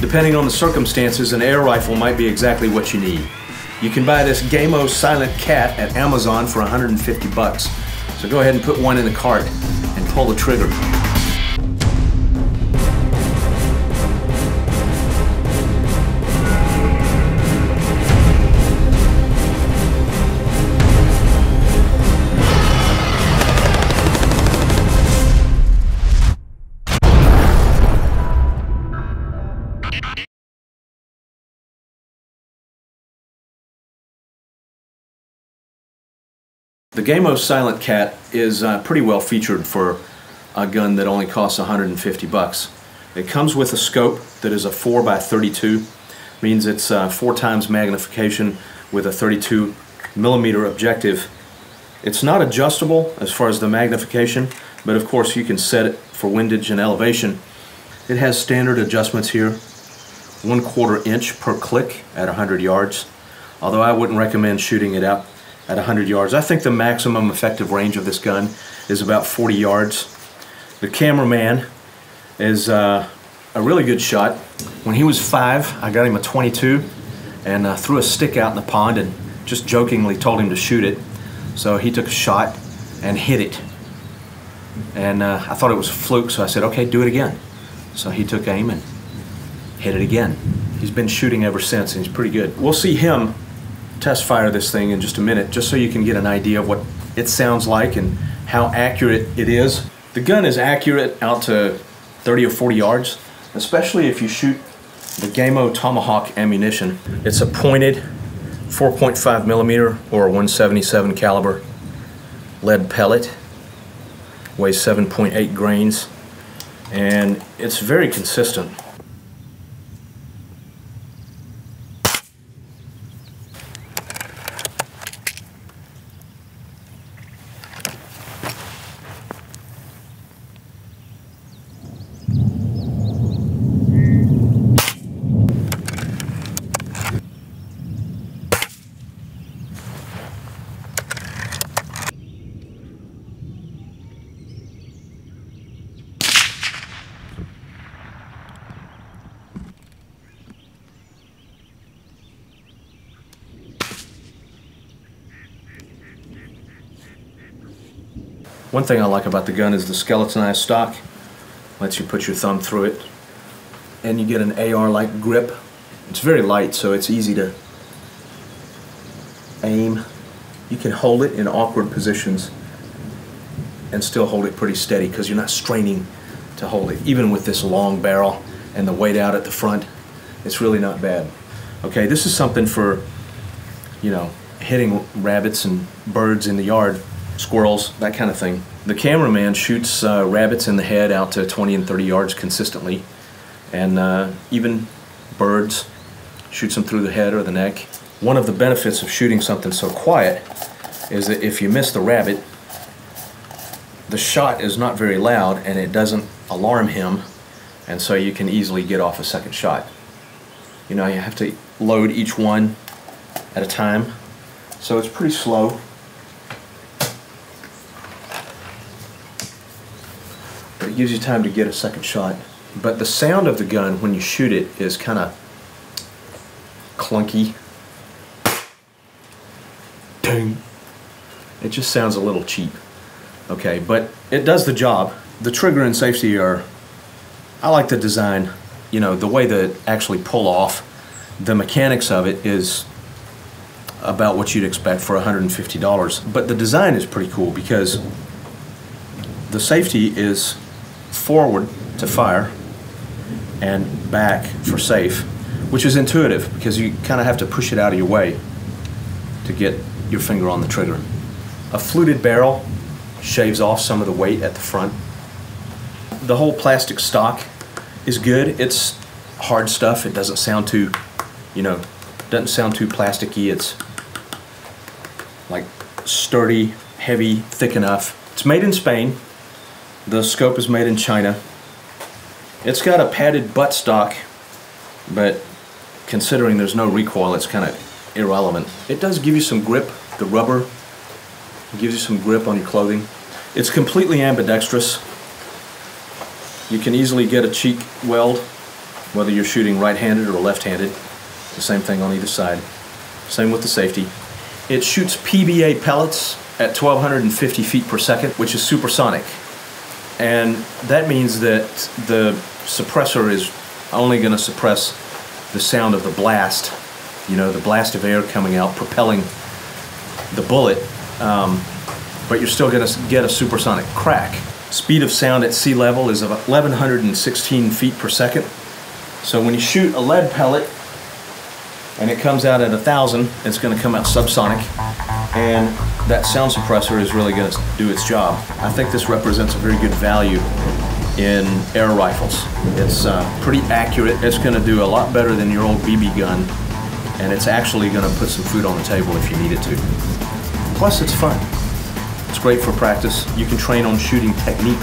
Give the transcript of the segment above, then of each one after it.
Depending on the circumstances, an air rifle might be exactly what you need. You can buy this Gamo Silent Cat at Amazon for 150 bucks. So go ahead and put one in the cart and pull the trigger. The Gamo Silent Cat is uh, pretty well featured for a gun that only costs 150 bucks. It comes with a scope that is a 4 by 32 means it's uh, four times magnification with a 32 millimeter objective. It's not adjustable as far as the magnification, but of course you can set it for windage and elevation. It has standard adjustments here, one quarter inch per click at 100 yards, although I wouldn't recommend shooting it out at 100 yards. I think the maximum effective range of this gun is about 40 yards. The cameraman is uh, a really good shot. When he was five, I got him a 22 and uh, threw a stick out in the pond and just jokingly told him to shoot it. So he took a shot and hit it. And uh, I thought it was a fluke, so I said, okay, do it again. So he took aim and hit it again. He's been shooting ever since, and he's pretty good. We'll see him test fire this thing in just a minute, just so you can get an idea of what it sounds like and how accurate it is. The gun is accurate out to 30 or 40 yards, especially if you shoot the Gamo Tomahawk ammunition. It's a pointed 4.5 millimeter or 177 caliber lead pellet, weighs 7.8 grains, and it's very consistent. One thing I like about the gun is the skeletonized stock. Lets you put your thumb through it. And you get an AR-like grip. It's very light, so it's easy to aim. You can hold it in awkward positions and still hold it pretty steady because you're not straining to hold it. Even with this long barrel and the weight out at the front, it's really not bad. Okay, this is something for, you know, hitting rabbits and birds in the yard squirrels, that kind of thing. The cameraman shoots uh, rabbits in the head out to 20 and 30 yards consistently, and uh, even birds, shoots them through the head or the neck. One of the benefits of shooting something so quiet is that if you miss the rabbit, the shot is not very loud and it doesn't alarm him, and so you can easily get off a second shot. You know, you have to load each one at a time, so it's pretty slow. Gives you time to get a second shot. But the sound of the gun when you shoot it is kind of clunky. Ding. It just sounds a little cheap. Okay, but it does the job. The trigger and safety are, I like the design. You know, the way that actually pull off, the mechanics of it is about what you'd expect for $150. But the design is pretty cool because the safety is forward to fire and back for safe, which is intuitive because you kind of have to push it out of your way to get your finger on the trigger. A fluted barrel shaves off some of the weight at the front. The whole plastic stock is good. It's hard stuff. It doesn't sound too, you know, doesn't sound too plasticky. It's like sturdy, heavy, thick enough. It's made in Spain. The scope is made in China. It's got a padded buttstock, but considering there's no recoil, it's kind of irrelevant. It does give you some grip, the rubber gives you some grip on your clothing. It's completely ambidextrous. You can easily get a cheek weld whether you're shooting right-handed or left-handed. The same thing on either side. Same with the safety. It shoots PBA pellets at 1250 feet per second, which is supersonic. And that means that the suppressor is only going to suppress the sound of the blast, you know, the blast of air coming out, propelling the bullet, um, but you're still going to get a supersonic crack. Speed of sound at sea level is 1116 feet per second. So when you shoot a lead pellet and it comes out at a thousand, it's going to come out subsonic, and that sound suppressor is really going to do its job. I think this represents a very good value in air rifles. It's uh, pretty accurate. It's going to do a lot better than your old BB gun, and it's actually going to put some food on the table if you need it to. Plus, it's fun. It's great for practice. You can train on shooting technique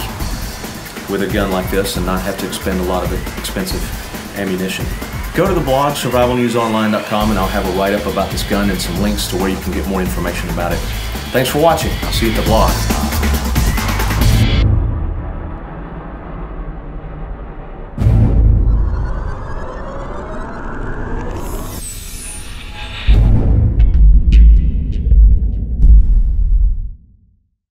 with a gun like this and not have to expend a lot of expensive ammunition. Go to the blog, survivalnewsonline.com, and I'll have a write-up about this gun and some links to where you can get more information about it. Thanks for watching. I'll see you at the blog.